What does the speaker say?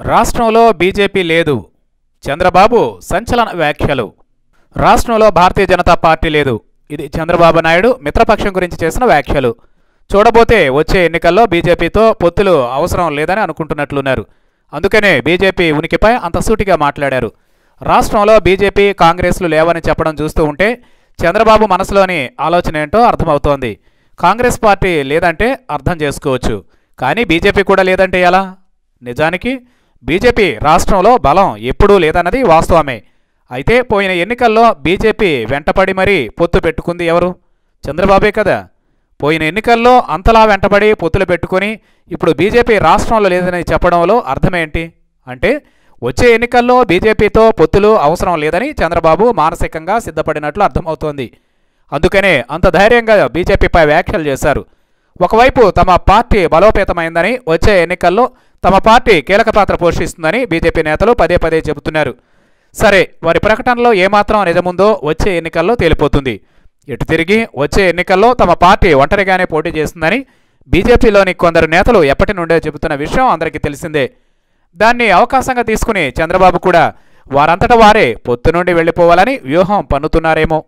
రాష్ట్రంలో బీజేపీ లేదు. చంద్రబాబు సంచలన వ్యాఖ్యలు. రాష్ట్రంలో భారతీయ జనతా పార్టీ లేదు. ఇది చంద్రబాబు నాయుడు మిత్రపక్షం గురించి చేసిన వ్యాఖ్యలు. చూడబోతే వచ్చే ఎన్నికల్లో బీజేపీతో పొత్తులు అవసరం లేదని అనుకుంటున్నట్లున్నారు. అందుకనే బీజేపీ ఉనికిపై అంత సూటిగా మాట్లాడారు. రాష్ట్రంలో బీజేపీ కాంగ్రెస్లు లేవని చెప్పడం చూస్తూ ఉంటే చంద్రబాబు మనసులోని ఆలోచన ఏంటో అర్థమవుతోంది. కాంగ్రెస్ పార్టీ లేదంటే అర్థం చేసుకోవచ్చు. కానీ బీజేపీ కూడా లేదంటే ఎలా? నిజానికి బీజేపీ రాష్ట్రంలో బలం ఎప్పుడూ లేదన్నది వాస్తవమే. అయితే పోయిన ఎన్నికల్లో బీజేపీ వెంటపడి మరీ పొత్తు పెట్టుకుంది ఎవరు? చంద్రబాబే కదా. పోయిన ఎన్నికల్లో అంతలా వెంటబడి పొత్తులు పెట్టుకుని ఇప్పుడు బీజేపీ రాష్ట్రంలో లేదని చెప్పడంలో అర్థమేంటి? అంటే వచ్చే ఎన్నికల్లో బీజేపీతో పొత్తులు అవసరం లేదని చంద్రబాబు మానసికంగా సిద్ధపడినట్లు అర్థమవుతోంది. అందుకనే అంత ధైర్యంగా బీజేపీపై వ్యాఖ్యలు చేశారు. ఒకవైపు తమ పార్టీ బలోపేతమైందని వచ్చే ఎన్నికల్లో తమ పార్టీ కీలక పాత్ర పోషిస్తుందని బీజేపీ నేతలు పదే పదే చెబుతున్నారు. సరే వారి ప్రకటనలో ఏమాత్రం నిజముందో వచ్చే ఎన్నికల్లో తేలిపోతుంది. ఇటు తిరిగి వచ్చే ఎన్నికల్లో తమ పార్టీ ఒంటరిగానే పోటీ చేస్తుందని బీజేపీలోని కొందరు నేతలు ఎప్పటి నుండే చెబుతున్న విషయం అందరికీ తెలిసిందే. దాన్ని అవకాశంగా తీసుకుని చంద్రబాబు కూడా వారంతట వారే పొత్తు నుండి వెళ్ళిపోవాలని వ్యూహం పన్నుతున్నారేమో.